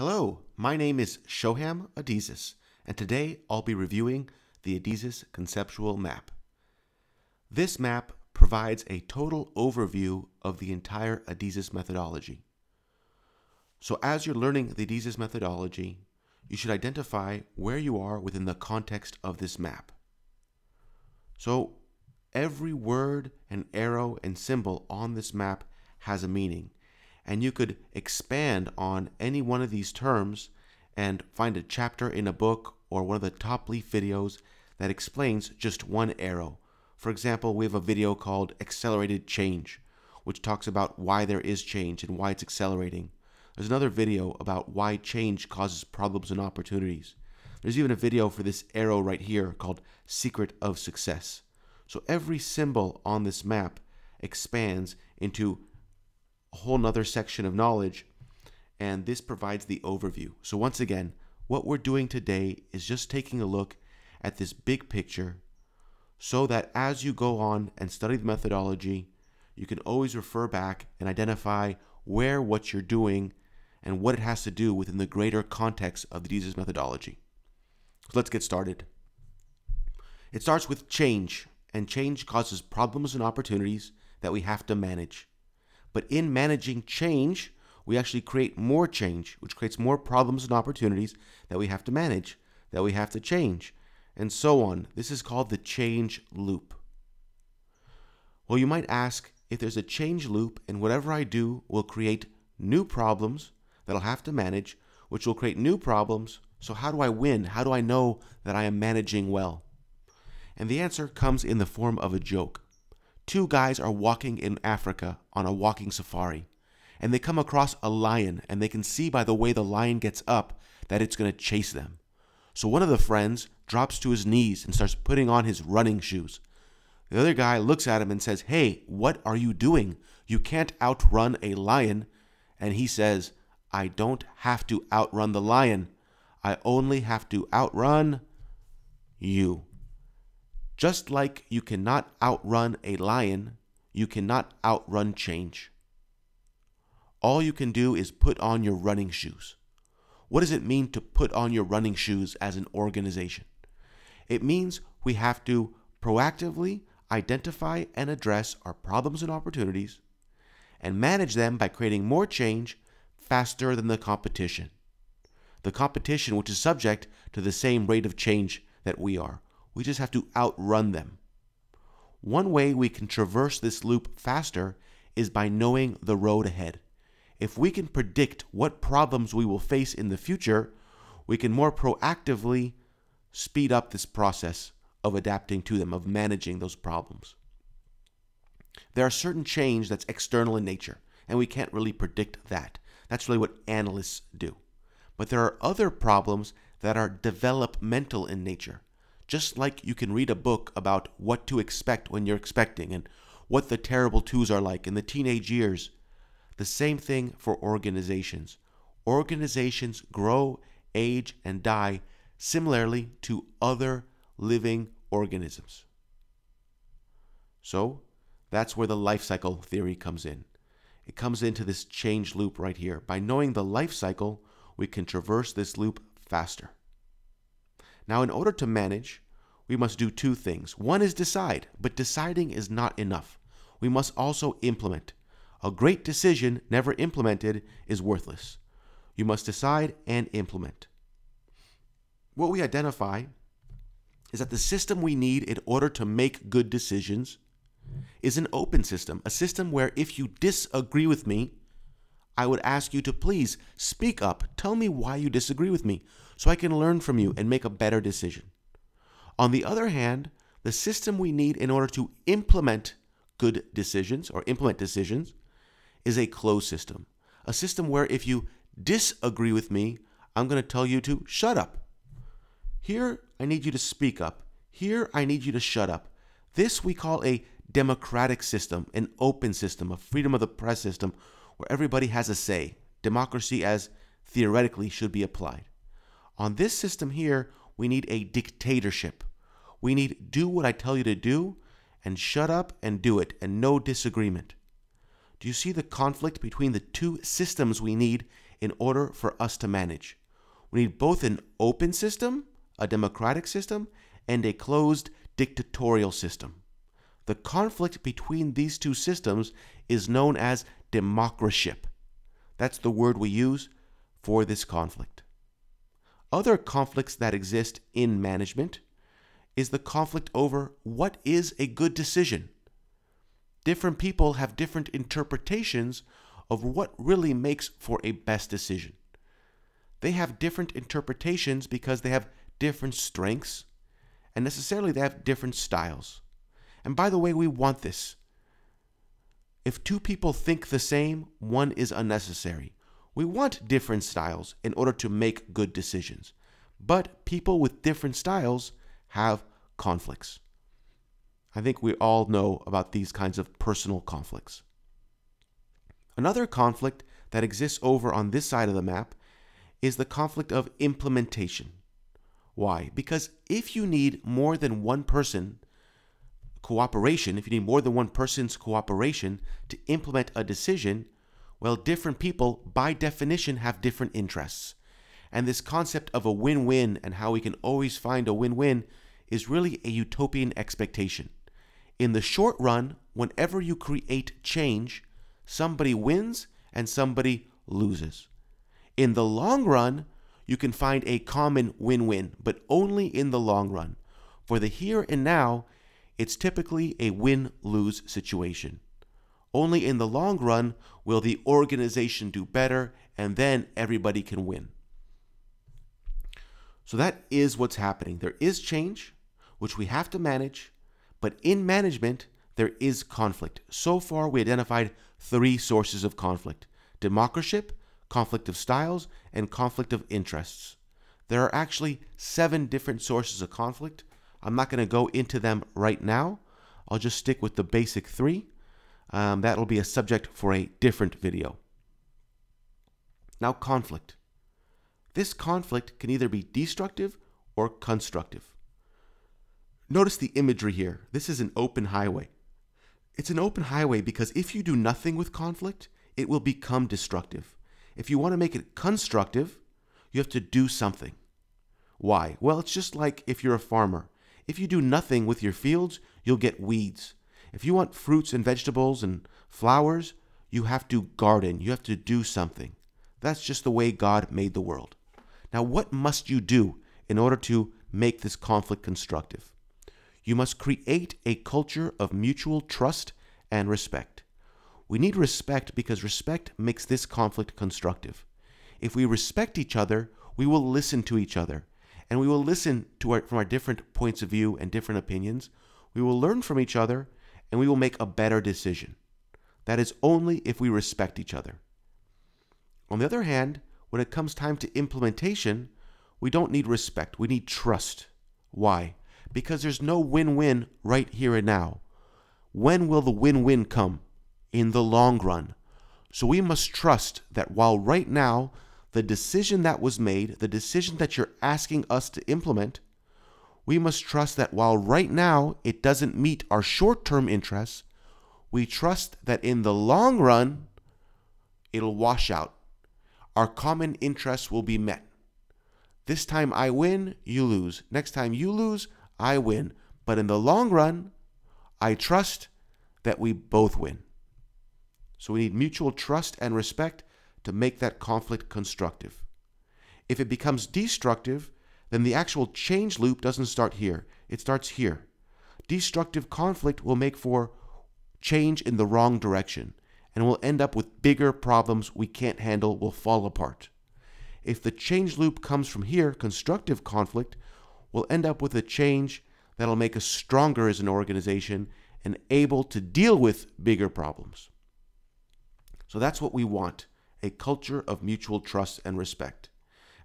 Hello, my name is Shoham Adizes, and today I'll be reviewing the Adizes Conceptual Map. This map provides a total overview of the entire Adizes methodology. So as you're learning the Adizes methodology, you should identify where you are within the context of this map. So every word and arrow and symbol on this map has a meaning and you could expand on any one of these terms and find a chapter in a book or one of the top leaf videos that explains just one arrow. For example, we have a video called Accelerated Change, which talks about why there is change and why it's accelerating. There's another video about why change causes problems and opportunities. There's even a video for this arrow right here called Secret of Success. So every symbol on this map expands into a whole nother section of knowledge, and this provides the overview. So once again, what we're doing today is just taking a look at this big picture so that as you go on and study the methodology, you can always refer back and identify where what you're doing and what it has to do within the greater context of the Adizes methodology. So let's get started. It starts with change, and change causes problems and opportunities that we have to manage. But in managing change, we actually create more change, which creates more problems and opportunities that we have to manage, that we have to change, and so on. This is called the change loop. Well, you might ask if there's a change loop and whatever I do will create new problems that I'll have to manage, which will create new problems. So, how do I win? How do I know that I am managing well? And the answer comes in the form of a joke. Two guys are walking in Africa on a walking safari, and they come across a lion, and they can see by the way the lion gets up that it's going to chase them. So one of the friends drops to his knees and starts putting on his running shoes. The other guy looks at him and says, Hey, what are you doing? You can't outrun a lion. And he says, I don't have to outrun the lion. I only have to outrun you. Just like you cannot outrun a lion, you cannot outrun change. All you can do is put on your running shoes. What does it mean to put on your running shoes as an organization? It means we have to proactively identify and address our problems and opportunities and manage them by creating more change faster than the competition. The competition, which is subject to the same rate of change that we are. We just have to outrun them. One way we can traverse this loop faster is by knowing the road ahead. If we can predict what problems we will face in the future, we can more proactively speed up this process of adapting to them, of managing those problems. There are certain change that's external in nature, and we can't really predict that. That's really what analysts do. But there are other problems that are developmental in nature. Just like you can read a book about what to expect when you're expecting and what the terrible twos are like in the teenage years, the same thing for organizations. Organizations grow, age, and die similarly to other living organisms. So, that's where the life cycle theory comes in. It comes into this change loop right here. By knowing the life cycle, we can traverse this loop faster. Now, in order to manage, we must do two things. One is decide, but deciding is not enough. We must also implement. A great decision never implemented is worthless. You must decide and implement. What we identify is that the system we need in order to make good decisions is an open system, a system where if you disagree with me, I would ask you to please speak up. Tell me why you disagree with me so I can learn from you and make a better decision. On the other hand, the system we need in order to implement good decisions or implement decisions is a closed system. A system where if you disagree with me, I'm going to tell you to shut up. Here, I need you to speak up. Here, I need you to shut up. This we call a democratic system, an open system, a freedom of the press system where everybody has a say. Democracy as theoretically should be applied. On this system here, we need a dictatorship. We need do what I tell you to do and shut up and do it and no disagreement. Do you see the conflict between the two systems we need in order for us to manage. We need both an open system, a democratic system, and a closed dictatorial system. The conflict between these two systems is known as democratorship. That's the word we use for this conflict. Other conflicts that exist in management is the conflict over what is a good decision. Different people have different interpretations of what really makes for a best decision. They have different interpretations because they have different strengths and necessarily they have different styles. And by the way, we want this. If two people think the same, one is unnecessary. We want different styles in order to make good decisions. But people with different styles have conflicts. I think we all know about these kinds of personal conflicts. Another conflict that exists over on this side of the map is the conflict of implementation. Why? Because if you need more than one person cooperation, if you need more than one person's cooperation to implement a decision, well, different people by definition have different interests. And this concept of a win win and how we can always find a win win is really a utopian expectation. In the short run, whenever you create change, somebody wins and somebody loses. In the long run, you can find a common win win, but only in the long run. For the here and now, it's typically a win lose situation. Only in the long run will the organization do better, and then everybody can win. So that is what's happening. There is change, which we have to manage, but in management, there is conflict. So far, we identified three sources of conflict democratorship, conflict of styles, and conflict of interests. There are actually seven different sources of conflict. I'm not going to go into them right now. I'll just stick with the basic three. Um, that'll be a subject for a different video. Now, conflict. This conflict can either be destructive or constructive. Notice the imagery here. This is an open highway. It's an open highway because if you do nothing with conflict, it will become destructive. If you want to make it constructive, you have to do something. Why? Well, it's just like if you're a farmer. If you do nothing with your fields, you'll get weeds. If you want fruits and vegetables and flowers, you have to garden. You have to do something. That's just the way God made the world. Now, what must you do in order to make this conflict constructive? You must create a culture of mutual trust and respect. We need respect because respect makes this conflict constructive. If we respect each other, we will listen to each other, and we will listen to our, from our different points of view and different opinions. We will learn from each other, and we will make a better decision. That is only if we respect each other. On the other hand, when it comes time to implementation, we don't need respect, we need trust. Why? Because there's no win win right here and now. When will the win win come? In the long run. So we must trust that while right now the decision that was made, the decision that you're asking us to implement, we must trust that while right now it doesn't meet our short term interests, we trust that in the long run it'll wash out our common interests will be met. This time I win, you lose. Next time you lose, I win. But in the long run, I trust that we both win. So we need mutual trust and respect to make that conflict constructive. If it becomes destructive, then the actual change loop doesn't start here, it starts here. Destructive conflict will make for change in the wrong direction and we'll end up with bigger problems we can't handle will fall apart. If the change loop comes from here, constructive conflict, we'll end up with a change that'll make us stronger as an organization and able to deal with bigger problems. So that's what we want a culture of mutual trust and respect.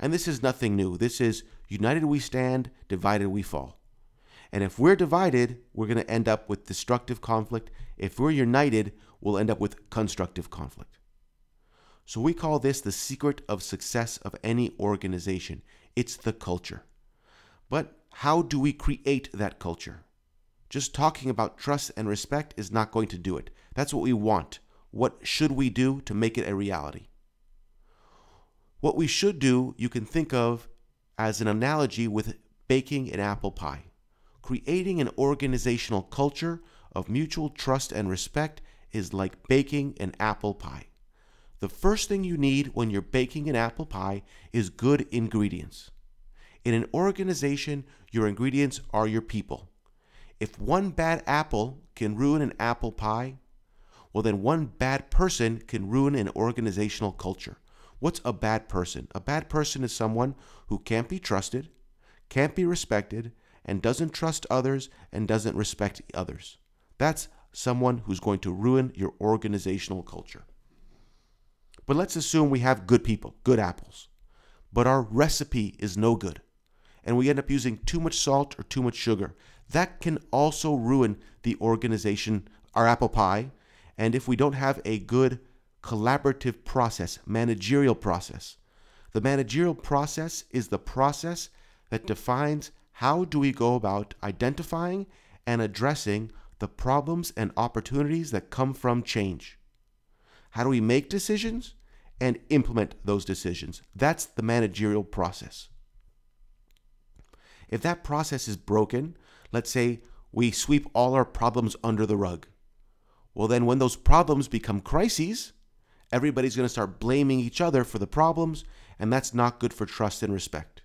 And this is nothing new. This is united we stand, divided we fall. And if we're divided, we're going to end up with destructive conflict. If we're united, we'll end up with constructive conflict. So we call this the secret of success of any organization. It's the culture. But how do we create that culture? Just talking about trust and respect is not going to do it. That's what we want. What should we do to make it a reality? What we should do, you can think of as an analogy with baking an apple pie. Creating an organizational culture of mutual trust and respect is like baking an apple pie. The first thing you need when you're baking an apple pie is good ingredients. In an organization, your ingredients are your people. If one bad apple can ruin an apple pie, well, then one bad person can ruin an organizational culture. What's a bad person? A bad person is someone who can't be trusted, can't be respected, and doesn't trust others and doesn't respect others. That's someone who's going to ruin your organizational culture. But let's assume we have good people, good apples, but our recipe is no good, and we end up using too much salt or too much sugar. That can also ruin the organization, our apple pie, and if we don't have a good collaborative process, managerial process. The managerial process is the process that defines how do we go about identifying and addressing the problems and opportunities that come from change. How do we make decisions and implement those decisions? That's the managerial process. If that process is broken, let's say we sweep all our problems under the rug. Well, then when those problems become crises, everybody's going to start blaming each other for the problems, and that's not good for trust and respect.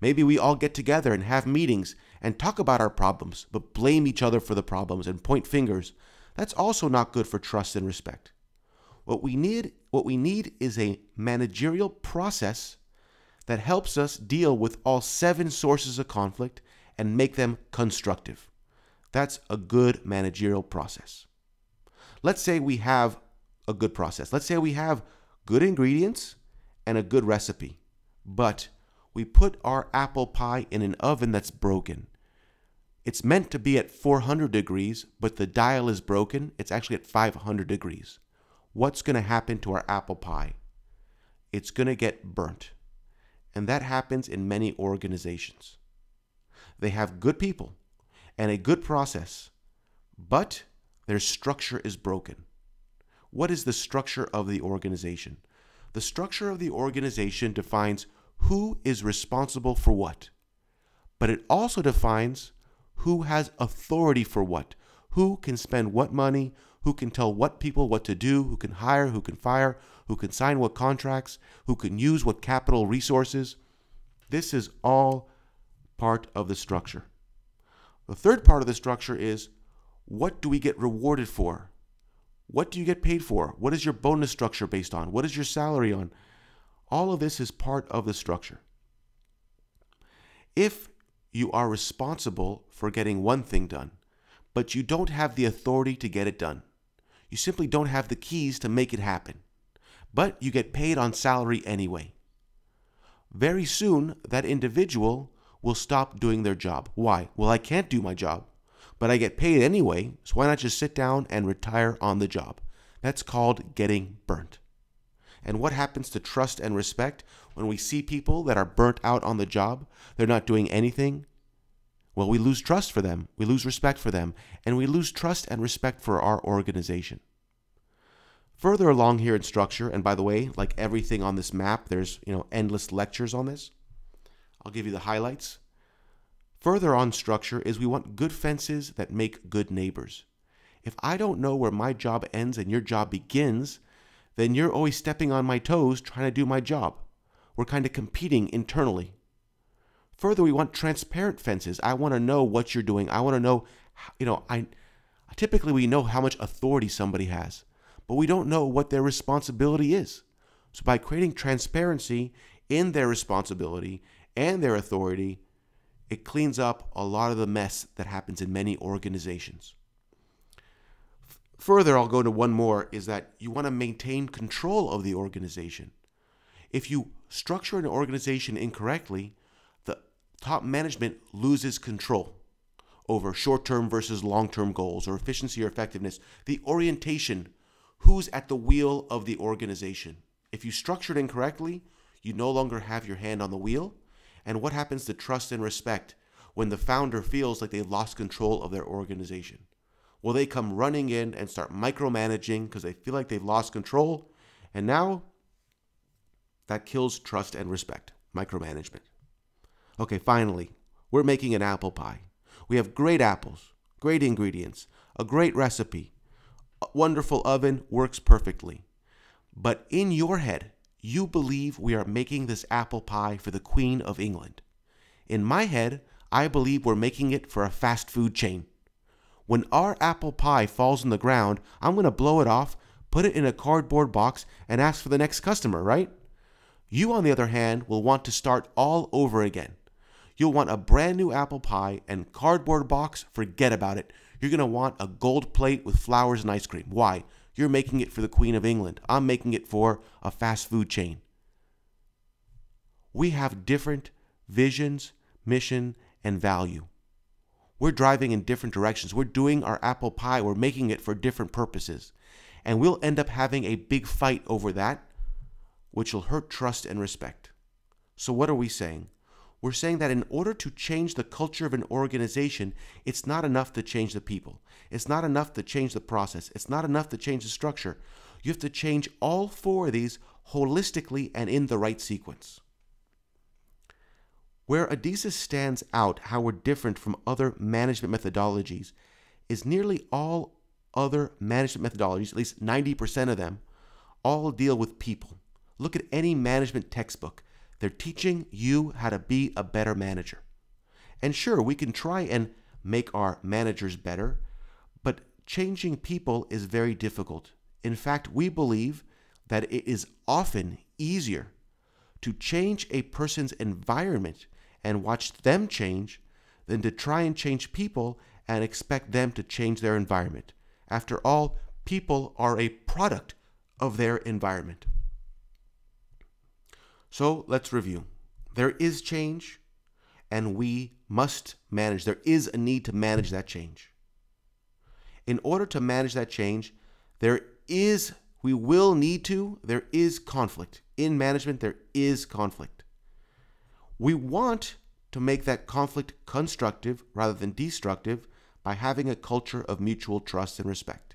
Maybe we all get together and have meetings and talk about our problems, but blame each other for the problems and point fingers. That's also not good for trust and respect. What we need, what we need is a managerial process that helps us deal with all seven sources of conflict and make them constructive. That's a good managerial process. Let's say we have a good process. Let's say we have good ingredients and a good recipe, but we put our apple pie in an oven that's broken. It's meant to be at 400 degrees, but the dial is broken. It's actually at 500 degrees. What's going to happen to our apple pie? It's going to get burnt. And that happens in many organizations. They have good people and a good process, but their structure is broken. What is the structure of the organization? The structure of the organization defines who is responsible for what, but it also defines who has authority for what, who can spend what money, who can tell what people what to do, who can hire, who can fire, who can sign what contracts, who can use what capital resources. This is all part of the structure. The third part of the structure is what do we get rewarded for? What do you get paid for? What is your bonus structure based on? What is your salary on? All of this is part of the structure. If you are responsible for getting one thing done, but you don't have the authority to get it done, you simply don't have the keys to make it happen, but you get paid on salary anyway. Very soon, that individual will stop doing their job. Why? Well, I can't do my job but I get paid anyway, so why not just sit down and retire on the job? That's called getting burnt. And what happens to trust and respect when we see people that are burnt out on the job? They're not doing anything. Well, we lose trust for them, we lose respect for them, and we lose trust and respect for our organization. Further along here in structure, and by the way, like everything on this map, there's you know endless lectures on this. I'll give you the highlights. Further on structure is we want good fences that make good neighbors. If I don't know where my job ends and your job begins, then you're always stepping on my toes trying to do my job. We're kind of competing internally. Further, we want transparent fences. I want to know what you're doing. I want to know, you know, I typically we know how much authority somebody has, but we don't know what their responsibility is. So by creating transparency in their responsibility and their authority, it cleans up a lot of the mess that happens in many organizations. Further, I'll go to one more is that you want to maintain control of the organization. If you structure an organization incorrectly, the top management loses control over short term versus long term goals or efficiency or effectiveness. The orientation who's at the wheel of the organization. If you structure it incorrectly, you no longer have your hand on the wheel and what happens to trust and respect when the founder feels like they've lost control of their organization? Will they come running in and start micromanaging because they feel like they've lost control? And now that kills trust and respect, micromanagement. Okay, finally, we're making an apple pie. We have great apples, great ingredients, a great recipe, a wonderful oven, works perfectly. But in your head, you believe we are making this apple pie for the Queen of England. In my head, I believe we're making it for a fast food chain. When our apple pie falls on the ground, I'm going to blow it off, put it in a cardboard box, and ask for the next customer, right? You, on the other hand, will want to start all over again. You'll want a brand new apple pie and cardboard box, forget about it. You're going to want a gold plate with flowers and ice cream. Why? You're making it for the Queen of England. I'm making it for a fast food chain. We have different visions, mission, and value. We're driving in different directions. We're doing our apple pie, we're making it for different purposes. And we'll end up having a big fight over that, which will hurt trust and respect. So, what are we saying? We're saying that in order to change the culture of an organization, it's not enough to change the people. It's not enough to change the process. It's not enough to change the structure. You have to change all four of these holistically and in the right sequence. Where Adizes stands out how we're different from other management methodologies is nearly all other management methodologies, at least 90% of them, all deal with people. Look at any management textbook. They're teaching you how to be a better manager. And sure, we can try and make our managers better, but changing people is very difficult. In fact, we believe that it is often easier to change a person's environment and watch them change than to try and change people and expect them to change their environment. After all, people are a product of their environment. So let's review. There is change, and we must manage. There is a need to manage that change. In order to manage that change, there is, we will need to, there is conflict. In management, there is conflict. We want to make that conflict constructive rather than destructive by having a culture of mutual trust and respect.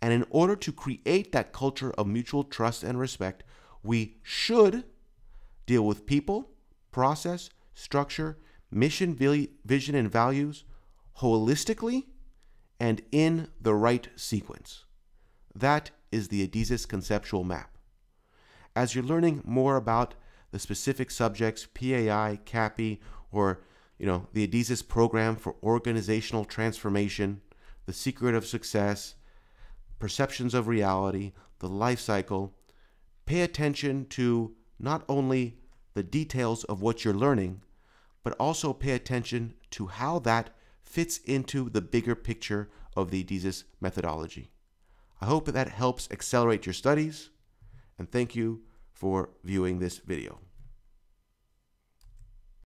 And in order to create that culture of mutual trust and respect, we should deal with people, process, structure, mission, vision, and values holistically and in the right sequence. That is the Adizes conceptual map. As you're learning more about the specific subjects, PAI, CAPI, or you know, the Adizes program for organizational transformation, the secret of success, perceptions of reality, the life cycle, pay attention to not only the details of what you're learning, but also pay attention to how that fits into the bigger picture of the Adizes methodology. I hope that helps accelerate your studies, and thank you for viewing this video.